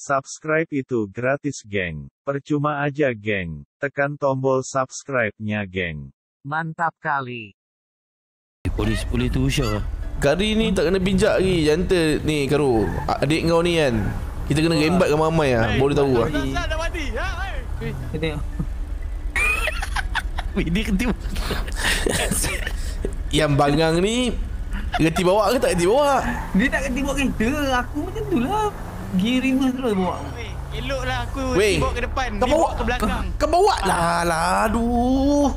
Subscribe itu gratis geng. Percuma aja geng. Tekan tombol subscribe-nya geng. Mantap kali. Polis-polis tu Usha Kari ni tak kena pijak lagi. Janta ni Karo Adik kau ni kan. Kita kena rembat dengan mamai lah Baru dia tahu lah dia kena tengok. Yang bangang ni Reti bawa ke tak reti bawa? Dia tak kena bawa kereta. Aku macam tu lah Gear reverse terus bawa. Weh, eloklah aku. Weh, bawa ke depan, Kau dia bawa ke belakang. Kau bawa lah. Lah Aduh.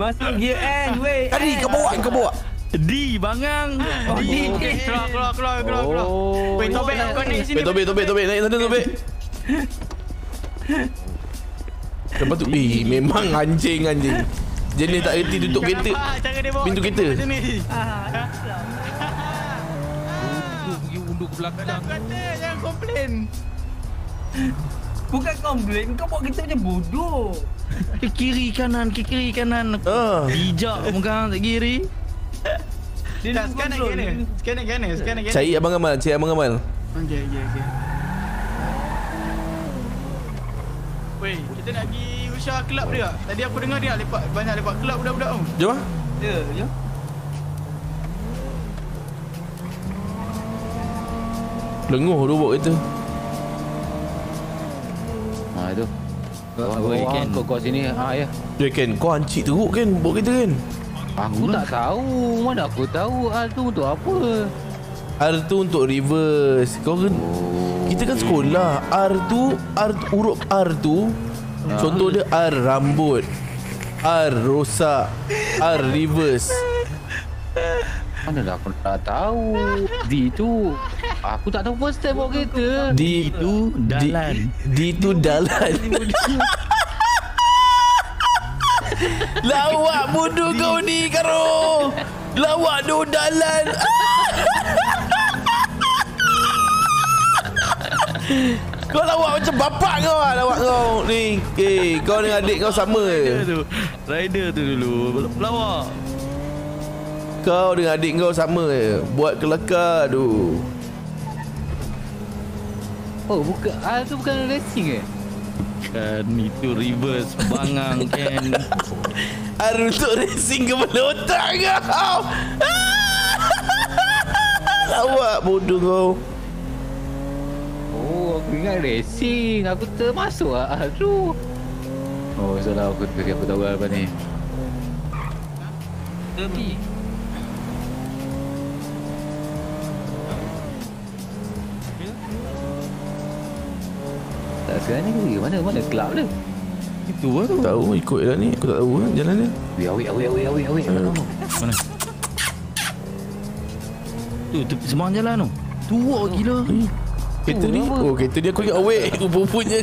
Masuk gear N weh. Tadi kau bawa. Kau bawa. Di bangang. Oh, Di, di. keluar, keluar, keluar, keluar, keluar. Oh. Weh, tobek kau naik sini. Tobek tobek tobek tobek. Naik sana tobek. Lepas tu Eh memang anjing anjing. Jenis tak reti tutup kereta. Pintu kereta Ah, unduk ke belakang Aku kata, jangan komplain. Bukan komplain Kau bawa kereta macam bodoh Ke kiri kanan Ke kiri kanan Ah. Bijak megang tak kiri Dia Tak, nak sekarang nak control. gana. Sekarang nak gana, sekarang nak gana. Cari Abang Amal Cari Abang Amal Okey, okey, okey. Weh, kita nak pergi Usha Club dia tak? Tadi aku dengar dia lepak banyak lepak kelab budak-budak tu. Jom lah Ya ya Lenguh dia bawa kereta Ha itu. Kau Ah, kau kau sini. Ha ya. Ya Ken Kau hancik teruk kan Bawa kereta kan Aku tak tahu. Mana aku tahu hal tu untuk apa. R tu untuk reverse Kau kan Kita kan sekolah R tu R tu- huruf R tu Contoh dia R rambut R rosak R reverse Mana dah aku tak tahu. D tu. Aku tak tahu first time bawa kereta. D Itu dalan. D, tu dalan. Lawak bodoh kau ni Karo. Lawak tu dalan. Kau lawak macam bapak kau lah Lawak kau ni. Eh kau dengan adik kau sama Rider je tu. Rider tu dulu. Pelawak Kau dengan adik kau sama je. Buat kelakar tu Oh bukan. Hal tu bukan racing eh. Kan itu reverse Bangang kan Ar untuk racing kepala otak kau Lawak bodoh kau Oh aku ingat racing. Aku termasuk ah. Aduh. Oh salah aku aku, aku tahu apa ni. Demi sekarang ni pergi mana? Mana kelab dia? Itu lah tu. Tahu ikut lah ni. Aku tak tahu lah jalan dia. Wih awik awik awik awik awik. Hmm. Mana? Tu tepi semang jalan tu? Tua gila. Eh, Kereta ni? Oh kereta ni aku ingat awet Rupa-rupanya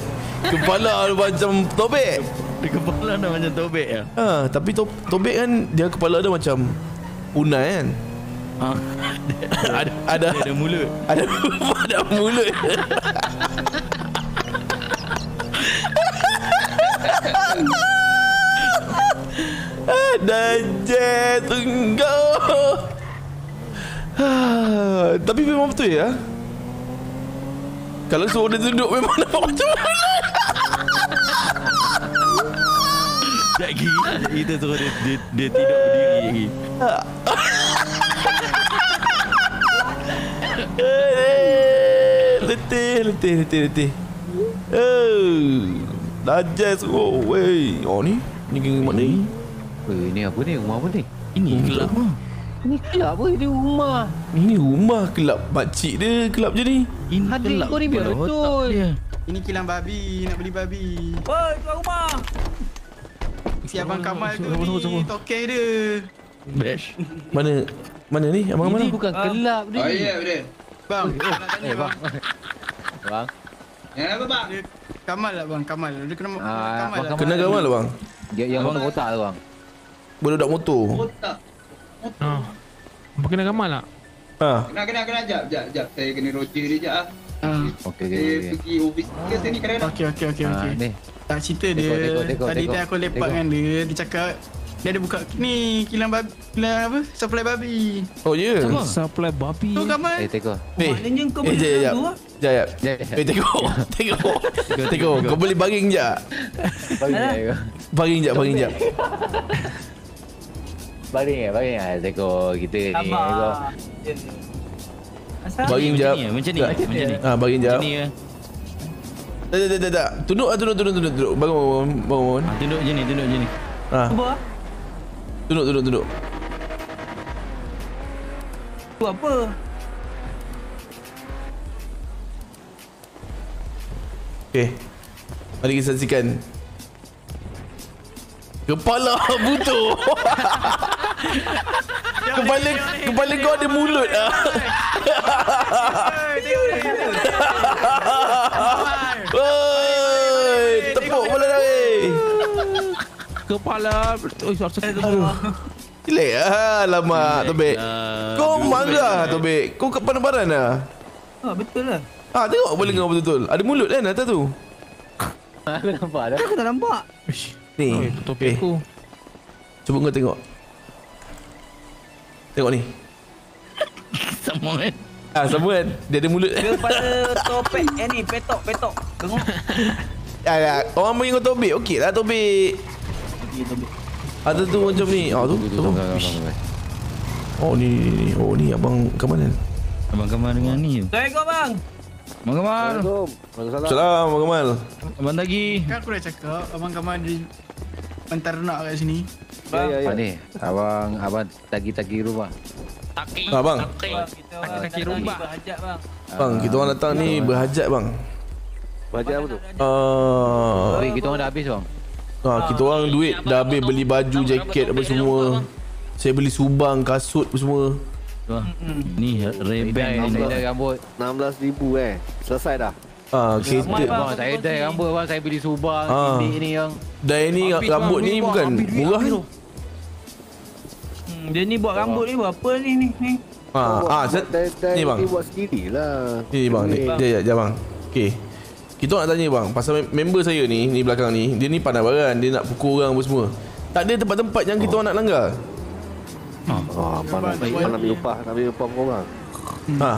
Kepala macam tobek. Dia kepala dah macam tobek ya? Ha, Tapi to, tobek kan Dia kepala dia macam Unai kan? Ha. Ada Ada. Dia ada mulut. Ada Ada mulut Dajjal tunggu Tapi memang betul ya? Kalau suruh dia duduk Memang nampak macam mana? Sekejap lagi Sekejap lagi Kita suruh dia Dia, dia tidak berdiri lagi Eh, Letih Letih Letih Letih. Oh Dajjal suruh Weh Oh ni Ni geng mana ni Weh ni apa ni? Rumah apa ni? Ini gelap lah Ini kelab apa di rumah? Ini rumah kelab makcik dia Kelab je ni Ini Adik gelap kau ni biar betul. Ini kilang babi, nak beli babi. Oi tuan rumah Si Abang Kamal tu ni token dia. Bash Mana Mana ni Abang Ini mana bukan kelab ni. Oh ya, nak tanya Eh bang. bang. Bang. Yang apa bang? Kamal lah bang, Kamal. Dia kena Ah, Kamal lah. Kamal. Kena gamal lah bang Dia yang bang kotak tu bang. Budak motor Otak. Ha. Apa kena gamal tak? Ha Kena kena kena jap jap jap. Saya kena roger dia jap ah. Ah, Okey okey Saya pergi office ke sini kadang-kadang. Okey okey okey Ah, okey. ni. Tak cerita dia. Tadi tadi aku lepak dengan dia, dia cakap Dia ada buka ni kilang babi, kilang apa? Supply babi. Oh ya yeah. Supply babi. Tu Kamal. Eh, teko. Eh, Maknanya kau eh, boleh jap, jap. tu lah. Jap, jap. Eh, tengok. Tengok. Tengok. Kau boleh baring jap. Baring eh. Baring jap, baring jap. Baring eh, baring eh. Teko kita ni. Teko. Sabar. Ya. Asal? Baring jap. Macam ni, macam ni, Tak. macam ni. Ah, baring jap. Macam ni? Tak, tak, tak, tak. Tunduk ah, tunduk, tunduk, tunduk, tunduk. Bangun, bangun, bangun. Ah, Tunduk je ni, tunduk je ni. Ah, Apa? Tunduk, tunduk, tunduk. Tu apa? Okey. Mari kita saksikan. Kepala butuh. kepala kepala kau ada mulut ah. Kepala. Oh, sorry, sorry. Relax ah, lama Tobek. Ah, Kau dua- marah Tobek. Kau kepanan-panan ah. Ha, betul lah. Ah, tengok bola kau betul-betul. Ada mulut kan atas tu. Aku nampak dah. Aku tak nampak. Ni. Topik Eh, aku. cuba kau tengok. Tengok ni. Sama kan? Ah, sama kan? Dia ada mulut. Kepala topek. Eh ni, petok, petok. Tengok. Ya, ya. Orang panggil kau Tobek. Okey lah Tobek. Ada tu macam ni. Ah, tu. tu. Oh, ni, ni, ni. Oh, ni abang Kamal kan? Abang Kamal dengan ni. Assalamualaikum bang. Abang Kamal. Salam, abang Kamal. Abang Tagi. Kan aku dah cakap abang Kamal dia mentar nak kat sini. Ya, ya, ya. Ni, abang, abang tagi-tagi rumah. Ah, bang. Kita Kaki rumah. Berhajat bang. Bang, kita orang datang ni berhajat bang. Baca apa tu? Ah, Weh, kita orang dah habis bang. Ah, kita orang duit dah habis beli baju, jaket apa semua. Saya beli subang, kasut apa semua. Ni rebel Dai, ni. rambut. 16,000 eh. Selesai dah. Ah, kereta. Bang, saya dai rambut bang. Saya beli subang. Ah. Indik ni yang. Dan ni rambut ni bukan murah ni. Hmm, dia ni buat rambut ni berapa ni ni ni. Ah, ah, dai ni bang. Dia buat sendiri lah. Ni bang, ni. Dia, dia, dia bang. Okey. Kita nak tanya bang, pasal mem- member saya ni, ni belakang ni, dia ni pandai baran, dia nak pukul orang apa semua. Tak ada tempat-tempat yang kita orang nak langgar. Oh, abang nak, abang nak ambil upah, nak ambil upah kau orang. Ha.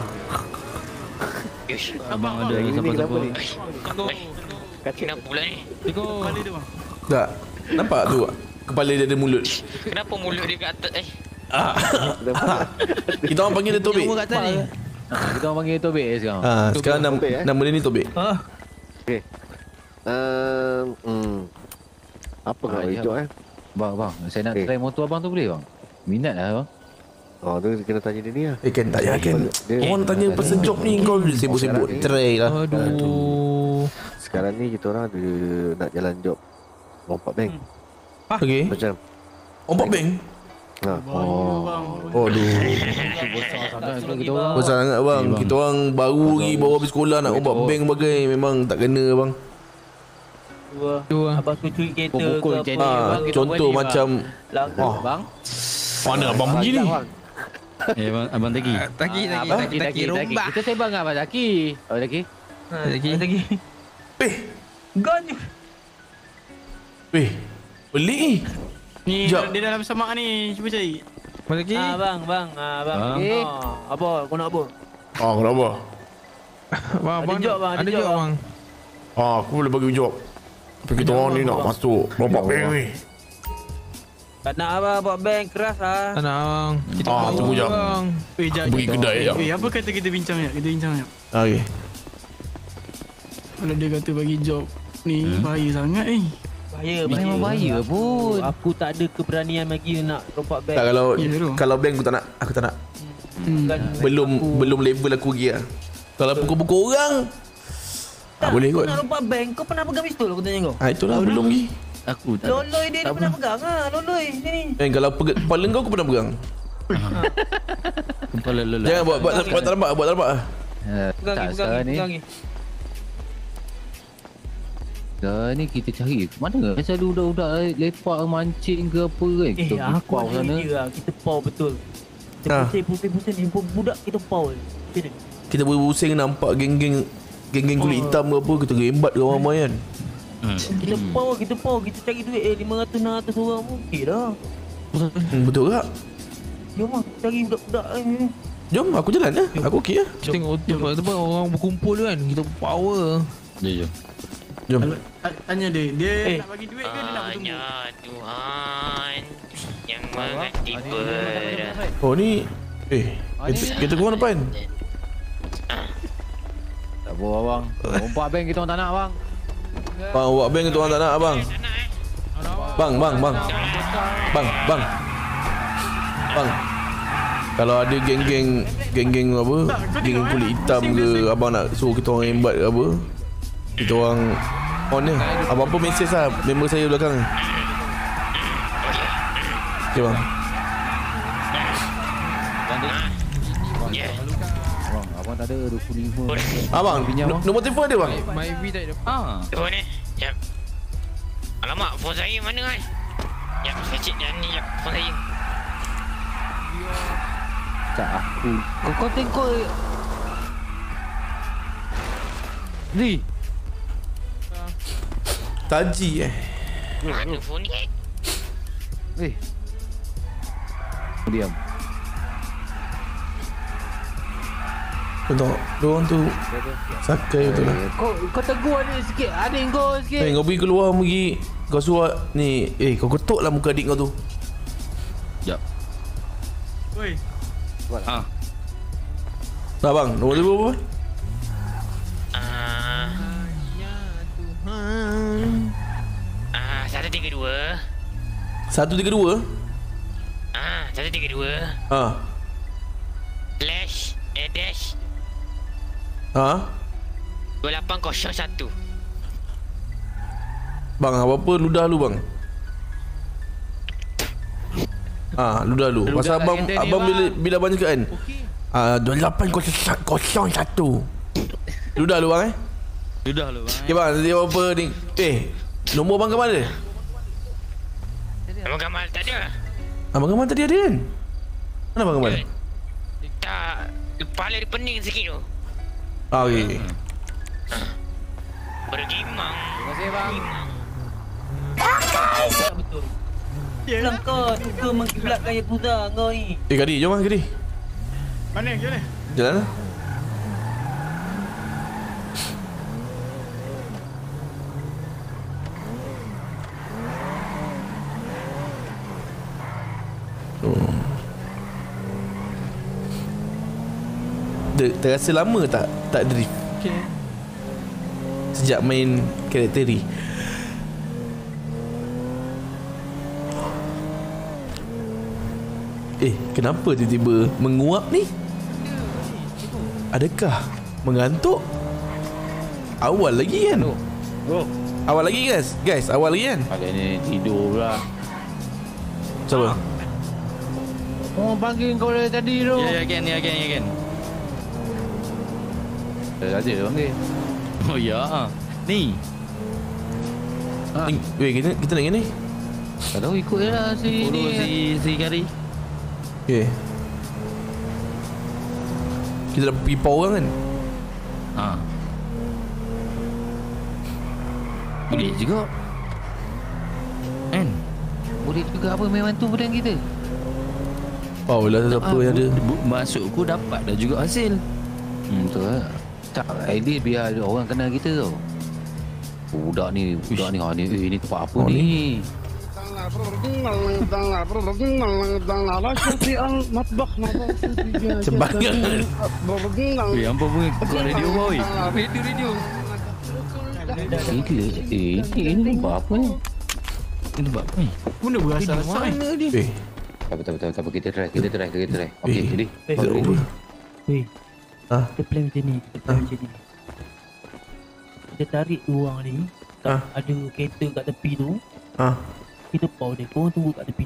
Abang ada lagi siapa-siapa. Kacik nak pula ni Kepala dia bang. Tak. Nampak tu? Kepala dia ada mulut. Kenapa mulut dia kat atas eh Kita orang panggil dia. Ah, Kita orang panggil Tobek sekarang. Ha, sekarang nama, dia ni Tobek. Ah, Um, hmm. Apa kau Ah, ya. hidup eh? Bang, bang. Saya nak Eh. try motor abang tu boleh bang? Minat lah bang. Oh, tu kena tanya dia ni lah. Eh Ken tak payah Ken. Orang tanya pasal job ni kau sibuk-sibuk try lah. Aduh. Sekarang ni kita orang ada nak jalan job lompat bank. Okey. Macam Ompak bank. Ha. Oh. Bang. Oh, aduh. Sangat tu kita orang. Besar sangat bang. bang. Kita orang baru lagi baru habis sekolah nak ompak bank bagai memang tak kena bang. dua. Abang tu curi kereta Pukul ke apa. ni, Ha, bang, contoh bang. macam. Oh. Bang. mana abang begini? Eh, abang, abang Tagi. Tagi, tagi, abang tagi, tagi, Taki. rombak. Kita sembang dengan abang Taki. Abang Taki. Ha, Lagi. lagi. Eh, Gun je. weh. Pelik ni. Ni Jap. dia dalam semak ni. Cuba cari. Apa lagi? Ah bang, bang. Ah bang. Bang. Okay. apa? Kau nak apa? Ah, kenapa? Bang, Ada bang. job, bang, ada Ada job, job, bang. Ah, aku boleh bagi job. Tapi kita orang ni nak masuk ompak bank ni. Tak nak abang buat bank keras ah. Tak nak, bang. Kita Ah, tunggu jap. bang. Weh, jap. Pergi kedai jap. Weh, apa kata kita bincang jap? Kita bincang jap. Okey. Kalau dia kata bagi job ni bahaya sangat ni. Bahaya, Memang bahaya pun. Aku tak ada keberanian lagi nak lompat bank. Tak kalau Ya, tu. kalau bank aku tak nak, aku tak nak. Hmm. Kan Belum aku, belum level aku lagi lah. Kalau pukul-pukul orang, tak boleh kot. Kau nak lompat bank, kau pernah pegang pistol aku tanya kau? Ah itulah belum lagi. Aku tak Loloi dia, dia pernah pegang ah, loloi sini. Eh kalau peg- kepala kau aku pernah pegang. kepala lelah. Jangan buat buat buat tak nampak, buat tak nampak. Eh, Pegang Tak lagi, pegang lagi, ni. pegang lagi. Sekarang ni kita cari ke mana? Selalu budak-budak lepak mancing ke apa kan? Eh, Kita aku pau ada sana. idea lah. Kita pau betul. Kita Ah. pusing, pusing, pusing. Jumpa budak, kita pau. Mana? Kita berpusing nampak geng-geng geng-geng kulit hitam ke apa kita rembat ke ramai kan. Hmm. Kita power, kita power, kita cari duit eh 500 600 orang pun okey dah. Hmm, betul tak? Jom lah, cari budak-budak ni. Jom aku jalan ya. Aku okey ya. Kita tengok tempat-tempat orang berkumpul tu kan. Kita power. Ya, ya. Jom. Ta- Tanya dia, dia Eh. nak bagi duit ke dia nak bertunggu? Hanya Tuhan yang mengerti berat. Oh ni Eh Kereta, kereta korang depan Tak apa abang. Rompak bank kita orang tak nak bang. Bang awak bank tu orang tak nak abang eh. Bang bang bang Bang bang Bang Kalau ada geng-geng Geng-geng apa Geng kulit hitam ke Abang nak suruh kita orang embat ke apa Kita orang On ni Apa-apa mesej lah Member saya belakang ni Okay bang. Abang, abang tak ada 25. Abang Pinjam, no- bang. Nombor telefon ada bang My V tak ada. Ah. Telefon ni. Jap. Alamak, phone saya mana kan? Jap, saya cek yang ni jap. Phone saya. Tak aku. Kau kau tengok. Ni. Taji eh Mana phone ni? Eh. Diam. Kau tengok Diorang tu Sakai betul lah Kau kau tegur adik sikit. Adik kau sikit. Eh kau pergi keluar pergi Kau suruh ni Eh kau ketuk lah muka adik kau tu Jap. Woi, Ah. Dah bang Nombor telefon apa 132 Ah, satu tiga dua. Ha Slash, eh dash, Ha dua lapan kosong satu. Bang apa-apa ludah lu bang Ah, ludah lu. Ludah Pasal kat abang abang bang. bila bila abang cakap kan. Ah, 2801. Ludah lu bang eh. Sudah lu bang. Okey bang, nanti apa ni? Eh, nombor abang Kamal ada? Abang Kamal tak ada. Abang Kamal tadi ada kan? Mana abang Kamal? Tak, kepala dia pening sikit tu. Ah, okey. Bergimang. Terima kasih bang. Betul. Bilang kau suka mengkiblatkan Yakuza kau ni. Eh, Gadi, jom lah Gadi. mana ke mana? Jalan lah. Terasa lama tak tak drift Okay. sejak main karakter ni. Eh, kenapa tiba-tiba menguap ni? Adakah mengantuk? Awal lagi kan? Oh. Awal lagi guys. Guys, awal lagi kan? Kali ni tidur pula. Siapa? Oh panggil kau dari tadi tu. Ya, ya, again, ya, again, ya, again. Dia panggil. Oh, ya. Ni. Ha. Ni, weh, kita, kita nak pergi ni. Tak tahu ikut je lah si ni. si, si Kari. Okay. Kita dah pergi power kan? Ha. Boleh juga. Kan? Boleh juga apa main bantu badan kita. Power lah siapa Ah, yang ada. bu- Masukku dapat dah juga hasil. Hmm betul lah. Tak idea biar orang kenal kita tau. Budak ni, budak ni, ha ni, eh, ni tempat apa Oh, ni? Sembarangan. Weh, apa pun kau radio boy. Radio, radio. Gila, eh, ni, ini tempat apa ni? Ini buat apa ni? Mana berasal asal ni? Mana? Eh, Tak apa, tak apa, tak apa, tak apa, kita try, kita try, kita try. Okey, Eh. jadi. Eh, tak apa. Weh, Ha? kita plan macam ni. Kita plan Ah. macam ni. Kita tarik dua orang ni. Ah. Ada kereta kat tepi tu. Ha. Kita pau dia. Korang tunggu kat tepi.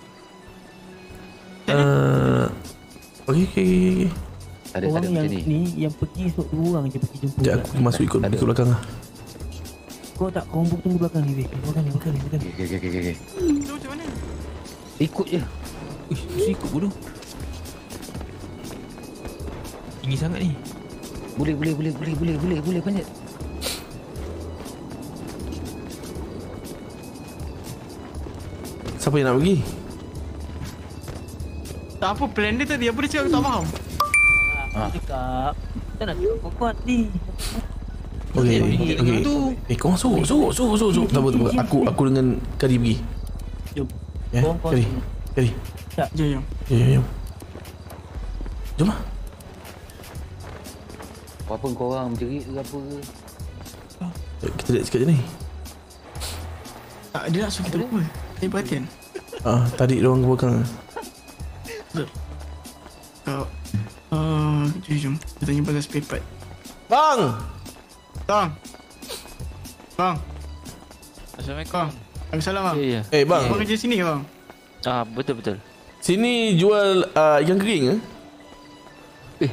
Uh, okay, okay, okay, okay. Ada, orang ada yang macam ni. ni yang pergi esok dua orang je pergi jemput. Sekejap aku masuk ikut, ikut belakang lah. Kau tak kau tunggu belakang ni weh. Belakang ni, belakang ni, belakang ni. Okey, okey, okey, okey. Tu macam mana? Ikut je. Uish, mesti ikut bodoh. Tinggi sangat ni. Boleh, boleh, boleh, boleh, boleh, boleh, boleh, panjat. Siapa yang nak pergi? Tak apa plan dia tadi Apa dia cakap aku tak faham cakap Kita nak cakap kuat ni Okey, okey. tu. Eh, kau suruh, suruh, suruh, suruh, suruh. Tak apa, tak apa. Aku, aku dengan Kadi pergi. Jom Ya, Kau- kau Kadi. sini. Kadi. Jom jom Jom, jom, jom. Jom lah. Apa kau orang menjerit ke apa ke? Eh, Kita lihat sikit je ni. Tak dia nak suruh kita lupa Saya perhatian Ah, tadi dia orang ke belakang. Kau Uh, jom, jom. Kita tanya pasal spare part. Bang! Bang! Bang! Assalamualaikum. Waalaikumsalam bang. Ya, ya. Eh, bang. Bang kerja sini ke bang? Ah, betul betul. Sini jual uh, ikan kering ke? Eh,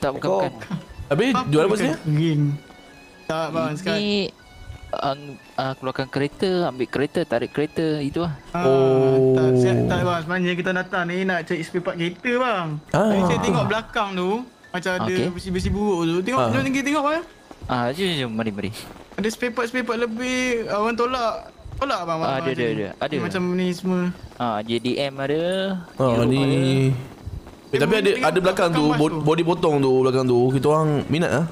tak bukan bukan. Habis jual apa sini? Kering. Tak bang, sekarang. Ni ang uh, keluarkan kereta, ambil kereta, tarik kereta, itu lah. Ah, Oh. Tak, saya, tak bang. Sebenarnya kita datang ni nak cari spare part kereta bang. Ah. Tadi saya tengok belakang tu. Macam ada Okey. besi-besi buruk tu. Tengok, Ah. jom tinggi tengok bang. Ah, jom jom, jom mari mari. Ada spare part-spare part lebih. Orang tolak. Tolak bang. Ah, bang, ada, macam ada, ni. ada. Ada. Macam ni semua. Ah, JDM ada. Oh, ni. Eh, tapi ada ada belakang tu, body potong tu belakang tu. Kita orang minat ah.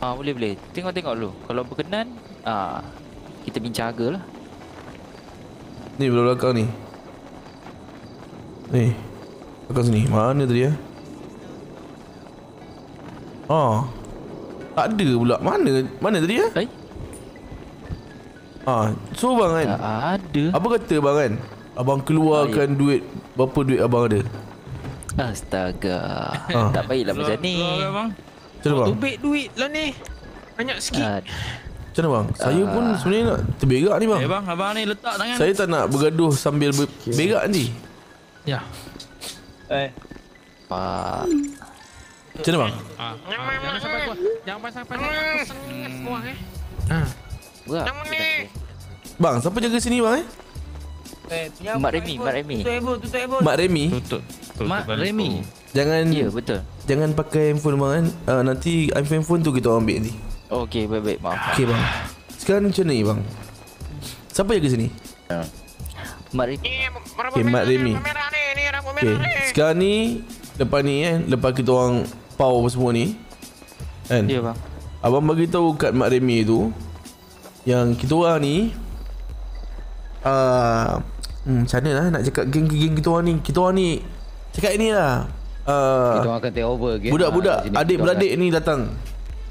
Ah, boleh boleh. Tengok tengok dulu. Kalau berkenan, ah kita bincang harga lah. Ni belah belakang ni. Ni. Belakang sini. Mana tadi ya? Ah. Tak ada pula. Mana mana tadi ya? Eh? Ah, so bang kan. Tak ada. Apa kata bang kan? Abang keluarkan duit berapa duit abang ada? Astaga. Ah. Tak baiklah macam ni. bang. Macam mana bang? Tubik duit lah ni. Banyak sikit. Ah, Macam mana bang? Saya pun sebenarnya nak terberak ni bang. Eh bang, abang ni letak tangan. Saya tak nak bergaduh sambil ber- berak nanti. Ya. Eh Pak. Macam mana bang? Ah, ah, jangan sampai kuat. Jangan sampai kuat. Aku sangat kuat eh. Ah. Berat. Bang, siapa jaga sini bang eh? Eh Mak Remy? Mak Remy. Tutup handphone Tutup handphone Mak Remy. Tutup. Tutup Mak Remy. Jangan Ya, betul. jangan pakai handphone bang kan. Uh, nanti iPhone phone tu kita orang ambil nanti. Okey, baik-baik. Maaf. Okey bang. Sekarang macam ni bang. Siapa jaga sini? Mak Remy. Okey, Mak Remy. Okey, sekarang ni lepas ni kan, lepas kita orang pau apa semua ni. Kan? Ya, bang. Abang bagi tahu kat Mak Remy tu yang kita orang ni uh, hmm, macam mana lah nak cakap geng-geng kita orang ni. Kita orang ni cakap ni lah. Uh, Kita orang akan take over again. budak-budak Ah, sini adik kita beradik ni datang.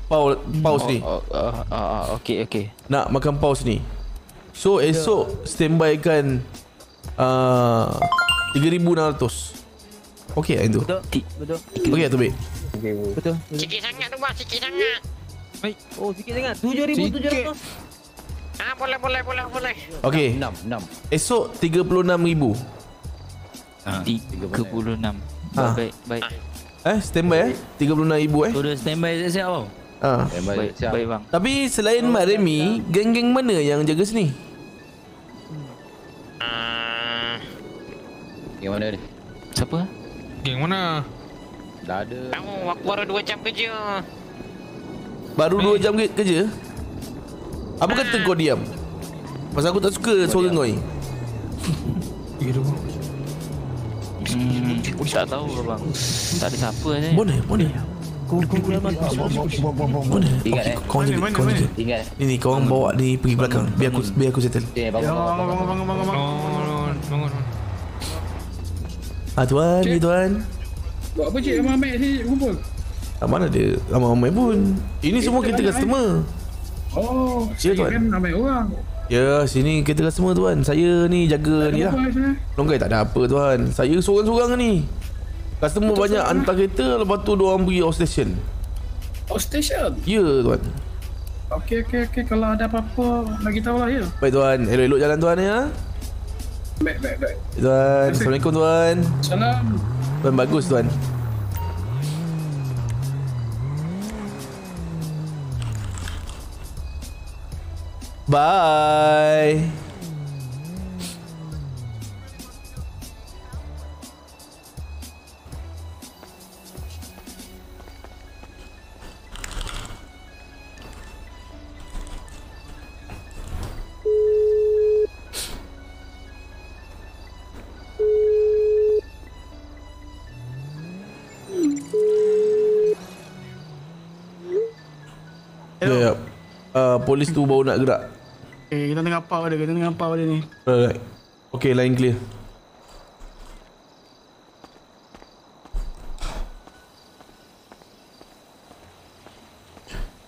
Pau paus ni. Oh, oh, oh, oh, okey, okey. Nak makan paus ni. So esok standby kan uh, 3600. Okey lah itu. Betul Okey lah tu baik. Betul Sikit sangat tu, bang. Sikit sangat. Oh sikit sangat 7700 Ah, boleh, boleh, boleh, boleh. Okey. Enam, enam. Esok 36000. Ah. 36. Ah. Baik, baik. Eh standby eh 36000 eh. Tu dah standby siap-siap tau. Ah. Eh, Baik, siap. baik, bang. Tapi selain Mak Remy, geng-geng mana yang jaga sini? Yang mana ni? Siapa? Geng mana? Dah ada. Kamu, aku baru 2 jam kerja. Baru 2 jam ke- kerja? Apa kata kau diam? Pasal aku tak suka suara kau ni. Hmm, tak tahu bang. Tak ada siapa ni. Mana? Mana? Kau kau kau lama Mana? Ingat, Okey, eh. kau mana, kau. Ingat. Ni ni kau orang bawa ni pergi belakang. Biar aku biar aku settle. Eh, Ya, bangun, bangun, bangun, bangun. bangun, bangun, bangun. Bangun, bangun. Ah tuan, ni tuan. Buat apa cik Abang Ahmed ni kumpul? Ah, mana dia ramai-ramai pun. Ini semua kita customer. Oh, Ya, saya tuan. kan ramai orang. Ya, sini kita customer tuan. Saya ni jaga ni lah. Longgai tak ada apa tuan. Saya seorang-seorang ni. Customer banyak hantar kereta lepas tu diorang pergi outstation. Oh, station. Ya tuan. Okey, okey, okey. Kalau ada apa-apa, bagi tahu lah ya. Baik tuan. Elok-elok jalan tuan ya. Baik, baik, baik. Tuan, Assalamualaikum tuan. Salam. Tuan bagus tuan. Bye. Uh, polis tu baru nak gerak. Eh, kita tengah pau dia, kita tengah pau dia ni. Alright. Okay, line clear.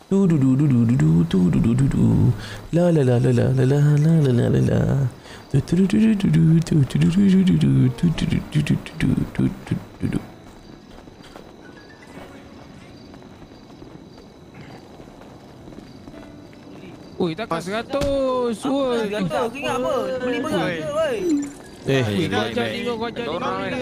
Du du du du du du du du du du du du la la la la la la la la la la la la du du du du du du du du du du du du du du du du du du Ui, takkan seratus. Ui. Kata, kau ingat apa? Beli berat ke, woi? Eh, Kau ajar ni kau, kau ajar ni kau.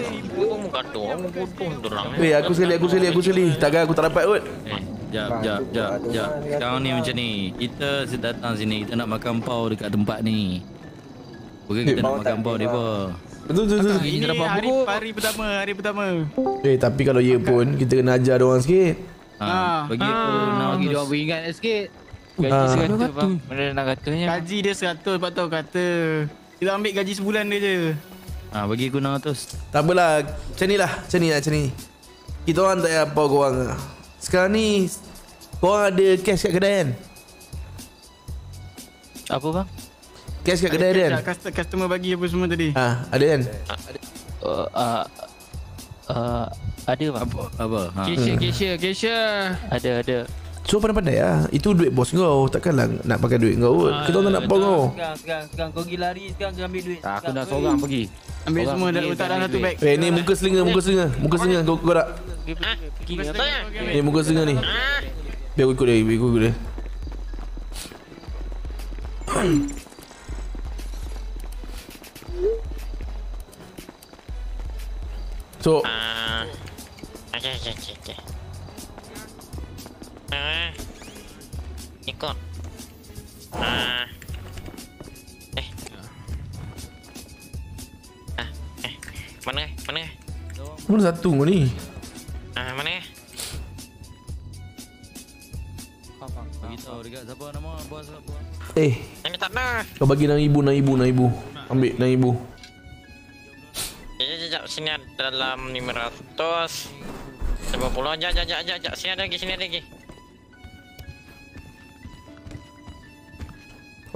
Ibu tu muka tu, orang bodoh dorang. eh aku sekali aku sekali aku sekali. Takkan aku tak dapat kot. Eh, jap, jap, jap, jap. Sekarang ni macam ni. Kita datang sini, kita nak makan pau dekat tempat ni. Bukan kita nak makan pau dia apa. Betul betul betul. Ini hari, hari pertama, hari pertama. Eh, tapi kalau ya pun kita kena ajar dia orang sikit. Ha, Ah. bagi aku nak Bagi bagi dia orang beringat sikit. Gaji Ah. seratus bang. Mana nak katanya. Gaji dia 100, Pak tahu kata. Kita ambil gaji sebulan dia je. Ha, bagi aku 600. Tak apalah, macam ni lah, macam ni lah, macam ni. Kita orang tak payah apa korang lah. Sekarang ni, korang ada cash kat kedai kan? Apa bang? Cash kat kedai ada kan? Customer bagi apa semua tadi. Ha, ada kan? Uh, uh, uh, ada bang. Apa? Apa? Ha. Kesha, kesha, kesha. Ada ada. So pandai-pandai lah. Itu duit bos kau. Takkanlah nak pakai duit kau kot. Ah, Kita orang tak nak apa kau. Sekarang, sekarang, sekarang kau pergi lari, sekarang kau ambil duit. Tak, aku nak seorang pergi. Ambil semua, dah letak dalam satu beg. Eh, ni muka selinga, muka selinga. Muka selinga kau kau tak. Ni muka selinga ni. Biar aku ikut dia, biar aku ikut dia. So, Ah. Okey, okey, okey. Ah. Ikut. Ah. Eh. Ah, eh. Mana eh? Mana eh? mana satu kau ni? Ah, mana eh? Dekat siapa nama bos apa. Eh, Ini tak ada. kau bagi 6,000, 6,000, 6,000. Ambil 6,000. Jap, jap, jap. Sini ada dalam 500. 50. Jap, jap, jap, jap, jap. Sini ada lagi, sini ada lagi.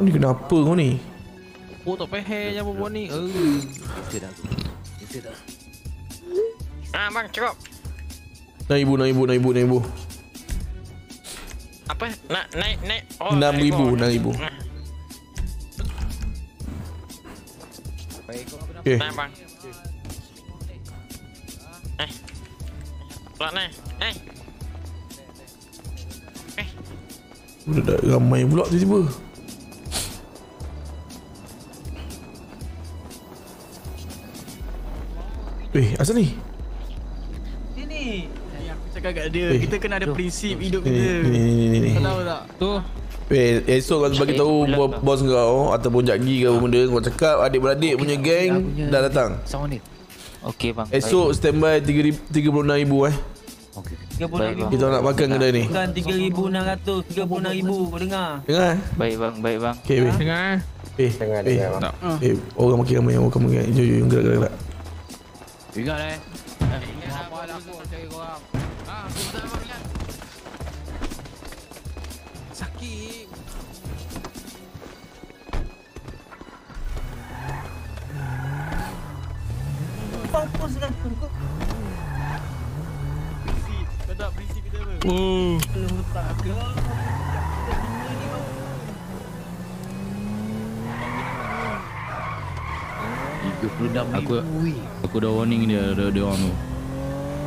Kau ni kenapa kau ni? Oh, tak payah yang perempuan ni. Eh. Ah, bang, cukup. 6,000, 6,000, 6,000, 6,000. Apa? Nak naik, naik. Oh, 6,000, 6,000. Ah, Okay. Nah, bang. Eh. Pelan eh. Eh. Eh. Udah dah ramai pula tiba-tiba. Eh, asal ni? Sini. Aku cakap kat dia, Eh. kita kena ada prinsip hidup Ni, kita. ni, ni, ni, ni. Kau tahu tak? Tu. Eh, esok kau bagi tahu bo- bos kau ataupun jaki ke apa benda kau cakap adik-beradik punya geng dah datang. Sama ni. Okey bang. Esok standby 36,000 eh. Okey. Tiga puluh Baik, ribu. Kita nak makan kedai ni. Bukan tiga ribu enam ratus, tiga puluh enam ribu. Kau dengar? Dengar eh? Baik bang, baik bang. Okay, weh. Dengar eh. Eh, eh. Eh, orang makin ramai, orang makin ramai. Jom, jom, jom, gerak, gerak, gerak. Ingat eh. Ingat apa lah aku cari korang. Ha, aku tak nak ingat. Sakit. Fokus pak, pak, pak, pak, pak, pak, pak, pak, 36,000 aku, aku dah warning dia dia, dia orang tu.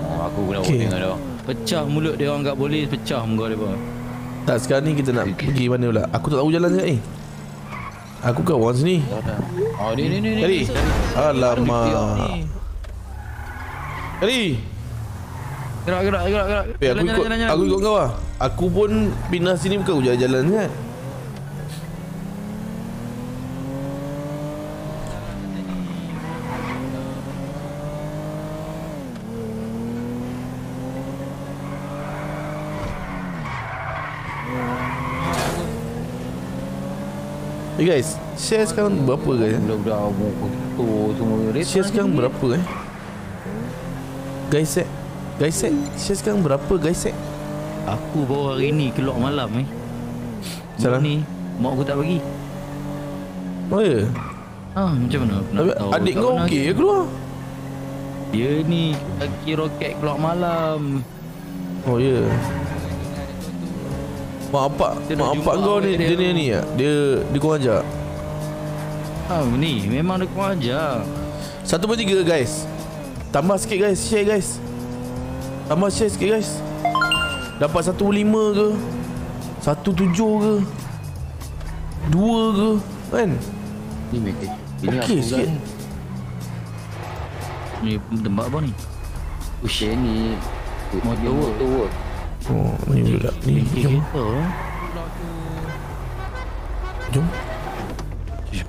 Oh, aku pun dah okay. warning dia. Pecah mulut dia orang tak boleh pecah muka dia. orang Tak sekarang ni kita nak okay. pergi mana pula? Aku tak tahu jalan ni. Eh. Aku kat warns ni. Oh, ni ni ni. Kali. Alamak. Kari Gerak gerak gerak gerak. Eh, aku jalan, ikut, jalan, jalan, aku ikut kau lah Aku pun pindah sini bukan aku jalan-jalan kan? Hey guys, share sekarang berapa guys? Budak-budak muka tu semua. Share sekarang berapa eh? Guys set Guys set Share sekarang berapa guys set? Aku baru hari ni keluar malam eh. Salah. Ni mak aku tak bagi. Oh ya Ah, macam mana? aku nak tahu adik kau okey ke keluar Dia ni kaki roket keluar malam. Oh ya Mak apak Mak apak kau ni Dia dia ni ni ya Dia Dia kurang ajar? Ah, ni memang dia kurang ajar. Satu per tiga guys. Tambah sikit guys. Share guys. Tambah share sikit guys. Dapat satu lima ke? Satu tujuh ke? Dua ke? Kan? Ni mate. Ini Okey aku sikit. Ni tempat apa ni? Ush, ni. Motor work. Motor work. Oh ni budak Ni jom lah. Jom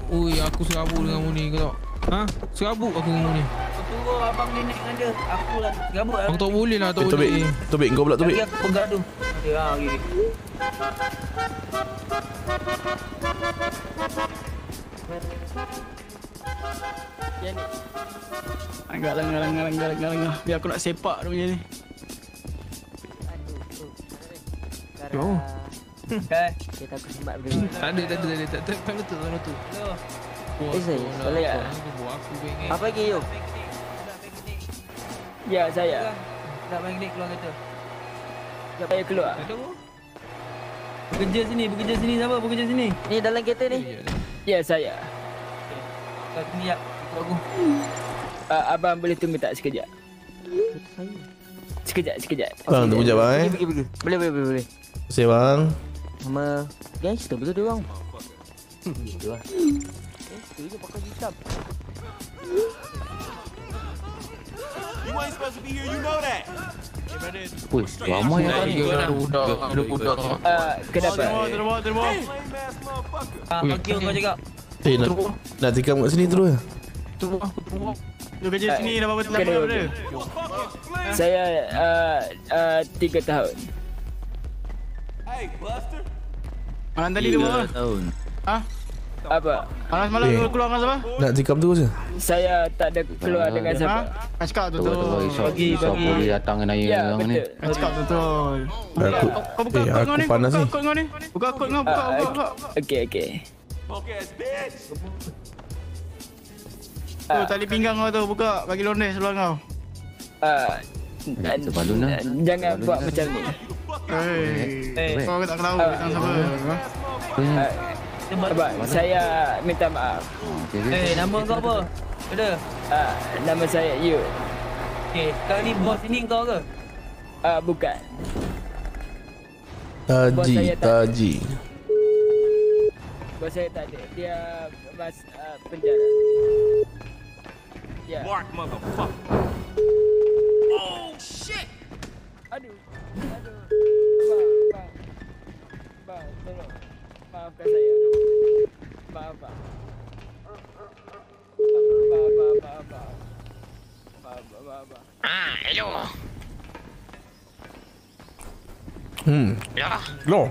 Ui, aku serabut dengan mu ni kau tahu. Ha? Serabut aku dengan mu ni. Tunggu abang ni naik dengan dia. Aku lah gabut. Aku tak boleh lah, tak Eh, Tobik boleh. Tobik kau pula Tobik Lagi aku bergaduh. Ada ah, okey okey. Angkat lah, lah, angkat lah, angkat lah, angkat lah. Biar aku nak sepak dia punya ni. Yo. Kan? Kita aku semak berdua. Tak ada, tak ada, tak ada. Tak tak- tak ada tu, tak ada tu. Buat Eh, saya, aku lah, boleh tak? kau ni buat aku bengeng. Apa lagi yo? Ya, saya. Nak main ni keluar kereta. Sekejap saya keluar. Tak ada apa? Bekerja sini, bekerja sini siapa? Bekerja sini. Ni dalam kereta ni. Ya, saya. Kau tunggu jap. Ikut aku. Uh, abang boleh tunggu tak sekejap? Sekejap, sekejap. Bang, tunggu sekejap, bang, eh. Pergi, pergi, pergi. Boleh, boleh, boleh. boleh. Terima kasih bang Nama gangster betul dia bang. Gitu lah. Gangster je pakai hitam. Ui, ramai Ada yang ada budak, ada budak. Uh, kenapa? Terbawa, terbawa. Ah, Fakir kau cakap. Eh nak Nak tikam kat sini terus Dia kerja sini dah berapa Kena, tahun dia? Saya uh, uh, tiga tahun. Malam tadi dia buat apa? tahun. Ha? Apa? Malam semalam Eh. kau keluar dengan siapa? Nak tikam terus je Saya tak ada keluar dengan Ha? siapa. Kau cakap tu Tu Bagi, Isap bagi. boleh datang dengan Ya, orang ni. Kau cakap tu tu. Aku Kau buka Eh kod kau aku ni. panas Buka ni kod kau ni. Buka kod kau, buka, Ah, buka, buka. Okey, okey. Tu tali pinggang kau tu buka bagi londes sebelah kau. Balun lah jangan buat macam ni. Hei. Eh, Kau tak tahu Ah. kita siapa. ha? Abang, saya minta maaf. Eh, nama kau apa? Ada? Uh, nama saya Yu. Okey, kau ni bos sini kau ke? Uh, bukan. Taji Taji Bos saya tak ada. Dia mas uh, penjara. Ya. Mark motherfucker. Bang, tolong. Maafkan saya. Maaf, bang. Ah, hello. Hmm Ya. Lo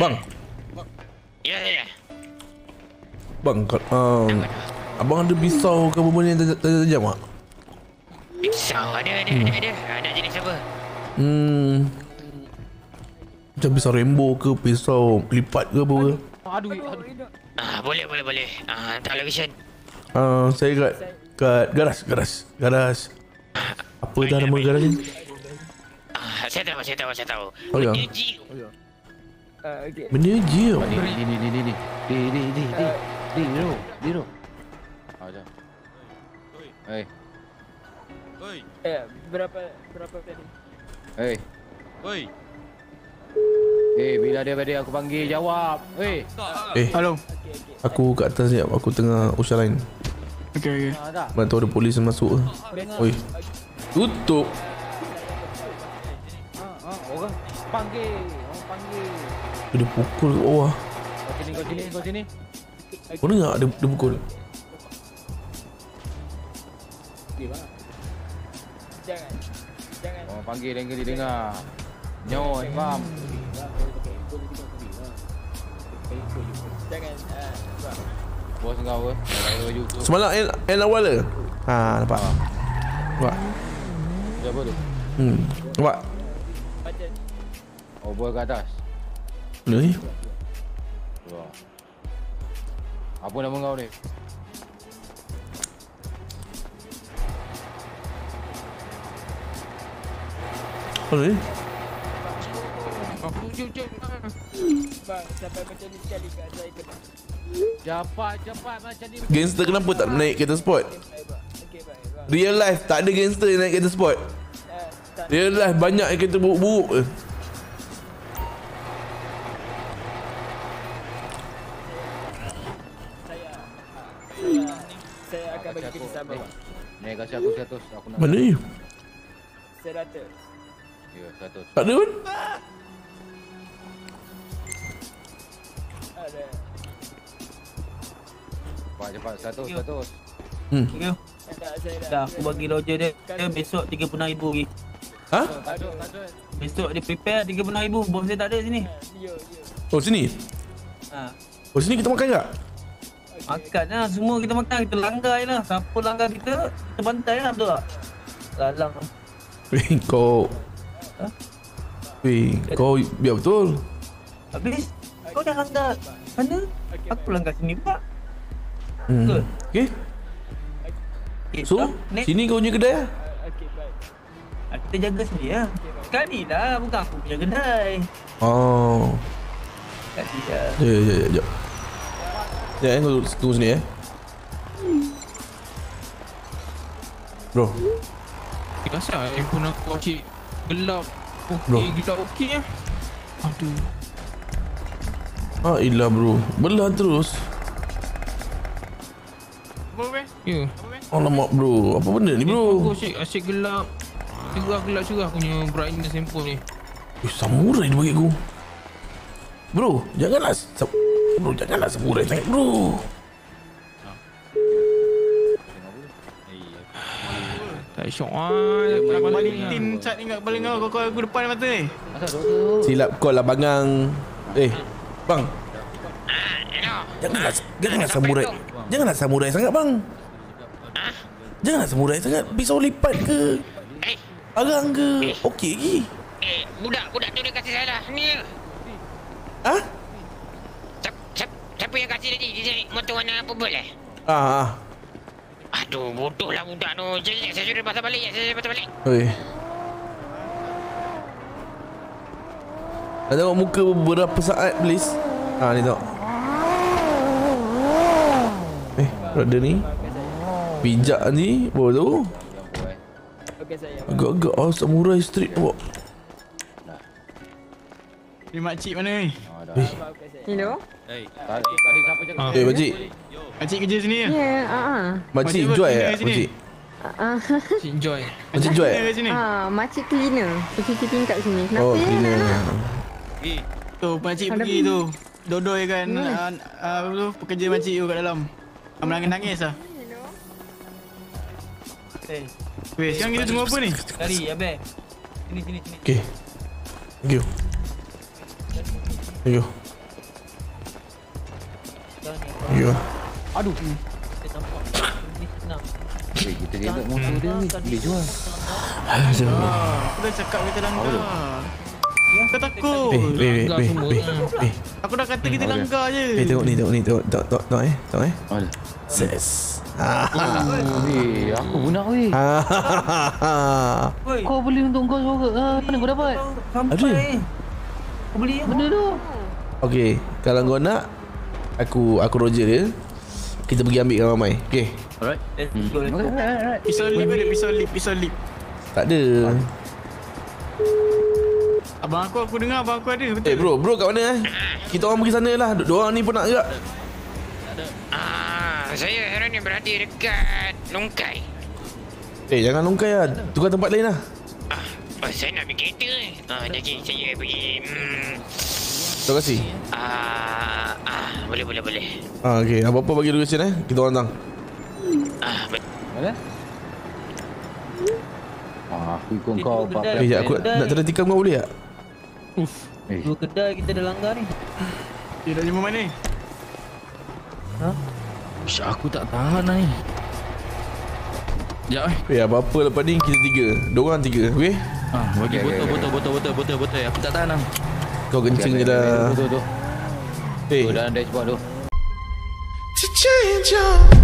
Bang Ya, ya. Bang kau- um, Abang ada pisau ke apa-apa ni yang taj- tajam tak? Pisau ada, ada, ada, ada. Ada jenis apa? Hmm Macam pisau rainbow ke Pisau lipat ke apa ke Aduh, aduh. Ah, boleh, boleh, boleh. Ah, hantar location. uh, Saya kat Kat garas Garas Garas Apa dah nama garas ni? Ah, saya tahu, saya tahu, saya tahu. Oh, ya. Benda G. Uh, okay. Benda je Ni ni ni ni ni ni Di di di di Di di ro Di ro Ah jap Hey Eh, berapa berapa tadi? Hey Oi. Eh bila dia balik aku panggil jawab. Hey Eh Halo. Okey, okey. Aku kat atas ni Aku tengah usah lain. Okey, okey. Ah Mana tahu ada polis masuk ke? Oi. Tutup. Ah ah orang panggil Orang panggil. Dia pukul kat bawah. Kau sini kau sini kau sini. Kau dengar dia, dia pukul? Jangan. Jangan. Orang panggil dan dia dengar Nyoy faham Jangan. Bang. Bos kau apa Kalau baju tu Semalam awal ke? Ha nampak Nampak Siapa tu Hmm Nampak Baca. Oh bos kat atas Mana ni? Keluar. Apa nama kau ni? Mana ni? Aku jom jom. Bang, sampai macam ni sekali kat saya kena. Cepat, cepat macam ni. Gangster kenapa tak naik kereta sport? Okey, baik. Bang. Real life tak ada gangster yang naik kereta sport. Eh, Real life banyak yang kereta buruk-buruk je. saya. Saya, saya akan bagi kita sama. Ni. Bang. Ni kasih aku 100. Aku nak. Mana ni? Seratus. Ya, 100. Tak ada pun. Cepat, cepat. 100, Ya. 100. Hmm. Tak, saya dah. Dah aku bagi Roger dia, dia besok 36,000 lagi. Ha? Besok dia prepare 36,000. Bos dia tak ada sini. Yo, yo. Oh sini. Ha. Oh sini kita makan tak? Makan lah semua kita makan kita langgar je lah. Siapa langgar kita, kita bantai lah betul tak? Lalang. Weh kau. Ha? Weh kau biar betul. Habis kau dah langgar. Mana? Aku langgar sini pula. Hmm. Betul. Okay. Okay, So dah, next. sini kau punya kedai lah. Okey, baik. Ah, kita jaga sendiri lah. Sekali lah bukan aku punya kedai. Oh. Sekali lah. Ya ya ya ya. Ya, eh, kau tunggu sini eh. Bro, Eh, asal handphone aku cik gelap. Bro. Okey, gelap okey ya. Aduh. ah ilah bro. Belah terus. Ya. Alamak bro, apa benda ni Aku bro? asyik asyik gelap. Cerah gelap cerah punya brightness handphone ni. Eh, samurai dia bagi aku. Bro, janganlah sam- Bro, janganlah samurai sangat bro. Tak syok ah. Valentin cat ni kat kepala kau. Kau kau aku depan mata ni. Silap kau lah bangang. Eh, bang. Janganlah janganlah samurai. Janganlah samurai sangat bang. Janganlah samurai sangat. Pisau lipat ke? Eh, ke? Okey lagi. eh, budak, budak tu dia kasih saya lah. Ni. Ha? Siapa, yang kasih tadi? Dia cari motor warna purple eh? Ah. Aduh, bodoh lah budak tu. Saya suruh pasal balik. Saya suruh pasal balik. Oi. Nak tengok muka beberapa saat please. Ha ni tengok. Eh, brother ni. Pijak ni, bawa tu. Okey, saya. Agak-agak oh, samurai street tu. Ni makcik mana ni? Eh, Hello? Hey. Tadi, tadi siapa cakap? eh makcik. Makcik kerja sini Ya, ke? yeah, ah. Uh Makcik Makcik enjoy apa? eh, makcik. Ah, Cik enjoy. Makcik enjoy. Kerja kat sini. ah, makcik cleaner. Cuci tingkap sini. Kenapa Oh, ya, cleaner. nak? Eh, Tu makcik pergi tu. Dodoi kan Hmm. ah, ah, apa tu pekerja makcik tu kat dalam. Ah, Menangis-nangis lah. Eh, Weh, sekarang kita tunggu apa ni? cari Abel. Sini sini sini. Okay. Thank you. Thank you. Thank you. Aduh. Kita nampak. Kita tengok motor dia ni. Boleh jual. Aduh. Aku dah cakap kita langgar. Kau takut. Eh, weh, weh, weh, weh. Eh, Aku dah kata kita langgar je. eh, tengok ni, tengok ni, tengok, tengok, tengok, tengok eh, tengok eh. Ada. Ses. Ah. Eh, aku pun nak weh. Kau beli untuk kau suara. Ah, mana kau dapat? sampai. Kau beli apa? Benda tu. Okay, kalau kau nak, aku aku Roger dia. Kita pergi ambil dengan Mamai. Okay. Alright. Let's Hmm. go. let's go. Alright. Pisau lip ada, pisau lip, pisau lip. Tak ada. Abang aku, aku dengar abang aku ada. Betul. Eh bro, bro kat mana eh? Kita orang pergi sana lah. Dua orang ni pun nak juga. Ah, saya sekarang ni berada dekat Longkai. Eh, jangan longkai lah. Tukar tempat lain lah. Ah, oh, saya nak pergi kereta ni. Ah, jadi saya pergi... Hmm, Terima kasih. ah, ah, boleh, boleh, boleh. Ah, okay. Apa-apa bagi location eh. Kita orang datang. Ah, Mana? Ah, aku ikut kau kedai. Eh, aku nak tanda tikam kau boleh tak? Eh, Dua kedai kita dah langgar ni. Eh, dah jumpa mana ni? Ish, aku tak tahan lah ni. Sekejap eh. Eh, apa-apa lepas ni kita tiga. Dua orang tiga. Okay? Ah, bagi Okay, botol, okay, botol, botol, botol, botol, botol. Aku tak tahan lah. Kau kencing je lah Tu tu tu Eh Tu dalam dashboard tu To change your